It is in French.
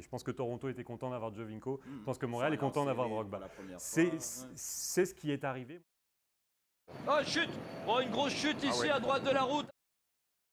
Je pense que Toronto était content d'avoir Jovinko. Je pense que Montréal est content d'avoir Drogba. C'est ce qui est arrivé. Oh, chute Oh, une grosse chute ici à droite de la route